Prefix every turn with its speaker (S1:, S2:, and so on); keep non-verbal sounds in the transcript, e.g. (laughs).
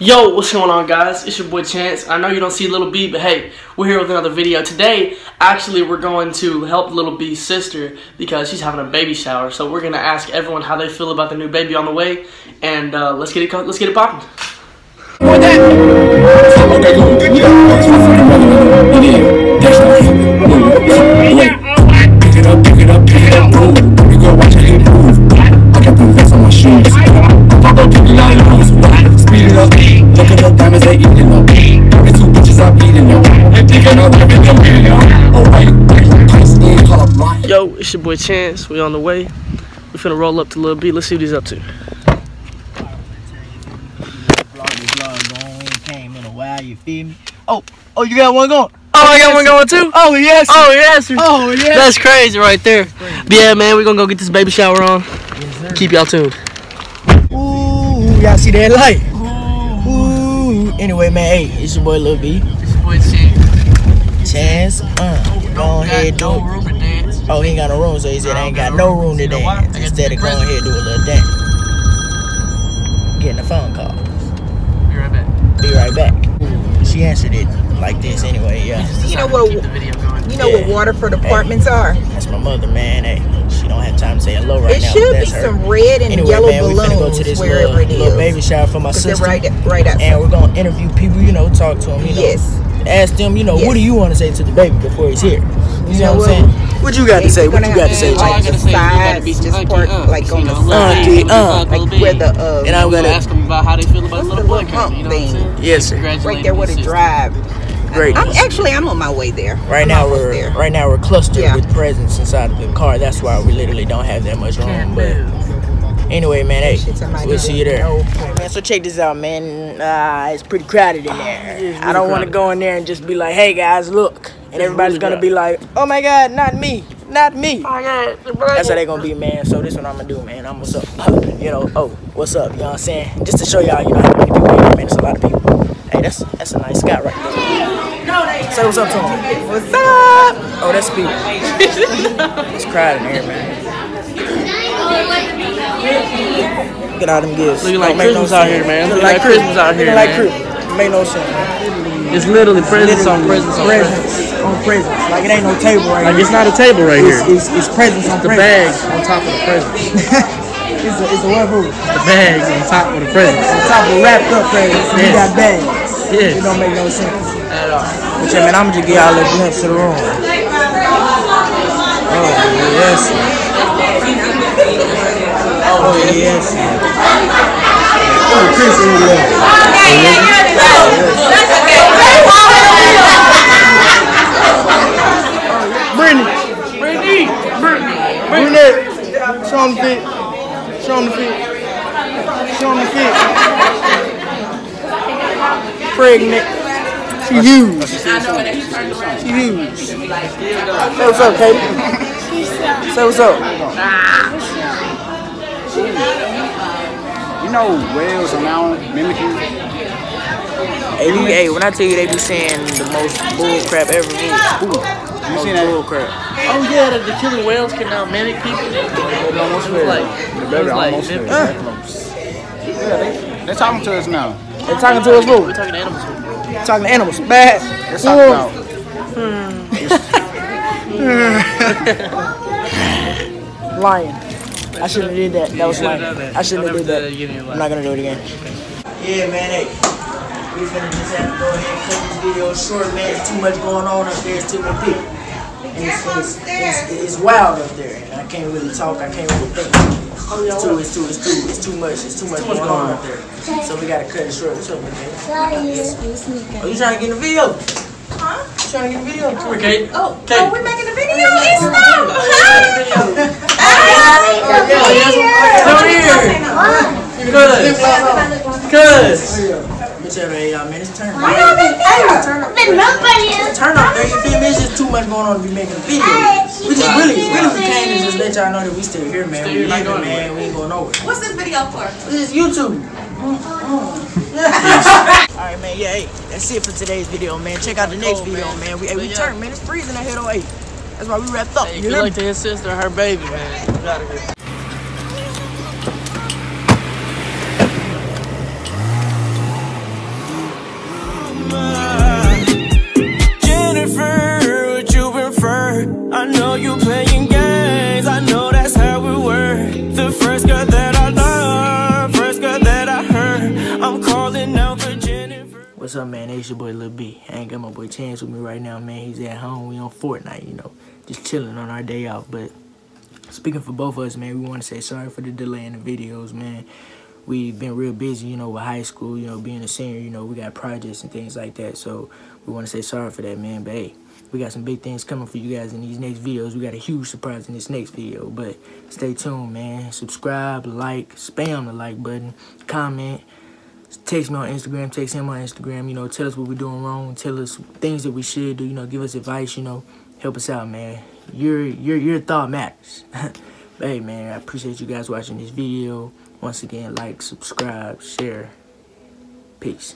S1: Yo, what's going on guys? It's your boy Chance. I know you don't see Little B, but hey, we're here with another video. Today, actually, we're going to help Little B's sister because she's having a baby shower. So we're gonna ask everyone how they feel about the new baby on the way, and uh, let's get it let's get it popping.
S2: Pick
S1: Yo, it's your boy Chance. We on the way. We finna roll up to Lil B. Let's see what he's up to.
S3: vlog this vlog going. Came in a while, you feel me? Oh, oh, you got one going?
S1: Oh, I got one going too.
S3: Oh, yes.
S1: Oh yes.
S3: oh yes.
S1: That's crazy right there. But yeah, man, we're gonna go get this baby shower on. Keep y'all tuned.
S3: Ooh, y'all see that light? Ooh. Anyway, man, hey, it's your boy Lil B.
S1: It's your boy Chance.
S3: Chance, uh, go ahead, do it.
S1: room to dance.
S3: Oh, he ain't got no room, so he said I ain't got no room to
S1: You why?
S3: dance. Instead of going
S1: present.
S3: ahead do a little dance. Getting a phone call.
S1: Be right back.
S3: Be right back. She answered it like this anyway, yeah.
S4: You know what?
S1: Keep the video going.
S4: You know what Waterford apartments are?
S3: That's my mother, man. Hey, she don't have time to say hello right
S4: It
S3: now.
S4: should be
S3: her.
S4: some red and
S3: Anyway,
S4: yellow
S3: man, we finna go
S4: balloons
S3: to this
S4: wherever
S3: little,
S4: it is.
S3: little baby shower for my
S4: they're
S3: sister.
S4: right, right outside.
S3: and we're gonna interview people, you know, talk to them, you know.
S4: Yes.
S3: Ask them, you know,
S4: Yes.
S3: what do you want to say to the baby before he's here? You, know,
S4: know
S3: what I'm
S4: what?
S3: saying? What you got to say? What you got to say,
S1: All I
S3: James?
S1: gotta
S4: the
S1: say is
S4: sides, just
S1: hunky
S4: park, like, on the
S1: know, little
S3: side.
S1: big,
S3: Uh,
S1: little
S4: like where the uh,
S3: And I'm gonna
S1: ask them about how they feel about
S4: What's
S1: little
S4: the
S1: boy
S4: little
S1: coming.
S4: hump
S1: You know what I'm
S4: thing?
S3: Yes, sir.
S4: Right there where
S1: your
S4: the drive.
S3: Great.
S4: I'm actually I'm on my way there.
S3: Right
S4: I'm
S3: now we're
S4: there.
S3: right now we're clustered
S4: Yeah.
S3: with presents inside of the car. That's why we literally don't have that much room. But anyway, man, hey, we'll see you there. Man, so check this out, man. Uh, it's pretty crowded in there. I don't want to go in there and just be like, "Hey guys, look," and everybody's
S1: really
S3: gonna be like, "Oh my God, not me, not me." That's how they gonna be, man. So this what I'm gonna do, man. I'm what's up, (laughs) you know. Oh, what's up? You know what I'm saying? Just to show y'all, you know how many people here, man. It's a lot of people. Hey, that's that's a nice guy right there. Say what's up to him.
S4: What's up?
S3: Oh, that's people. (laughs) it's crowded in here, man. Look at all them gifts.
S1: Looking like Christmas out
S3: sense.
S1: here, man.
S3: Look
S1: Looking like Christmas out here,
S3: like
S1: man.
S3: Christmas. Make no sense.
S1: It's literally presents on presents on presents.
S3: on presents. Like it ain't no table right
S1: Like
S3: here.
S1: it's not a table right
S3: It's,
S1: here.
S3: it's, it's presents on
S1: The
S3: presents.
S1: bags on top of the presents. (laughs)
S3: It's a, it's a what food?
S1: The bags on top of the presents.
S3: On top of wrapped up presents. You got bags.
S1: Yes.
S3: It don't make no sense.
S1: At all.
S3: But yeah, man, I'm just give y'all a glimpse of the room. Oh, yes. Oh, oh, yes. Oh, Chris is there. Brittany.
S1: Brittany!
S3: Brunette. Show him the fit. Show him the fit. Show him the fit. Pregnant. Huge. Huge. Say what's up, Katie. Say what's up.
S5: You know whales are now mimicking.
S3: Hey, you, hey, when I tell you they be saying the most bull crap ever, me,
S5: You seen that?
S3: bull crap.
S1: Oh yeah, the, the killer whales can now mimic people. It
S5: almost
S1: was like,
S5: The
S1: it
S5: baby
S1: was like,
S5: almost
S1: it-
S5: there. Yeah, they, they're talking to us now.
S3: They're talking to us, fool.
S1: we're talking to animals.
S3: Talking to animals. Bad.
S5: They're talking about. Hmm. (laughs)
S3: Lion. I shouldn't have did that. That was
S1: shouldn't
S3: lying.
S1: have done that.
S3: I shouldn't have
S1: Don't
S3: did that.
S1: do that again in your
S3: I'm not gonna do it again. Yeah, man. Hey, we finna just have to go ahead and cut this video short, man. There's too much going on up there. It's too many people. And it's, it's, it's, it's wild up there. And I can't really talk. I can't really think. It's too, it's too, it's too, it's too much. It's too much going on up there. So we gotta cut it short. What's up, man? Oh, you trying to get in the video?
S4: Huh?
S3: You trying to get in the video?
S1: Come here, Kate.
S4: Oh,
S1: Kate.
S4: oh, we're making a video. It's not. (laughs) (laughs)
S1: Come here.
S3: Me tell you, y'all, man, it's turn
S4: Why y'all been there?
S3: turn up there. You feel me? It's just too much going on to be making a video. We just really, really we came to just let y'all know that we still here, man. We
S1: not
S3: ain't going nowhere.
S4: What's this video for?
S3: This is YouTube. Alright, man. Yeah, hey, that's it for today's video, man. Check out the next video,
S1: man.
S3: We, turn, man. It's freezing out here, though. Hey, that's why we wrapped up.
S1: Hey,
S3: you hear
S1: to his sister her baby, man.
S3: What's up, man? It's your boy Lil B. I ain't got my boy Chance with me right now, man. He's at home. We on Fortnite, you know, just chilling on our day off. But speaking for both of us, man, we want to say sorry for the delay in the videos, man. We've been real busy, you know, with high school, you know, being a senior, you know, we got projects and things like that. So we want to say sorry for that, man. But hey, we got some big things coming for you guys in these next videos. We got a huge surprise in this next video. But stay tuned, man. Subscribe, like, spam the like button, comment. Text me on Instagram, text him on Instagram, you know, tell us what we're doing wrong, tell us things that we should do, you know, give us advice, you know, help us out, man. Your your your thought but (laughs) hey man, I appreciate you guys watching this video. Once again, like, subscribe, share. Peace.